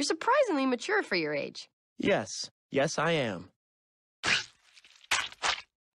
You're surprisingly mature for your age. Yes, yes, I am.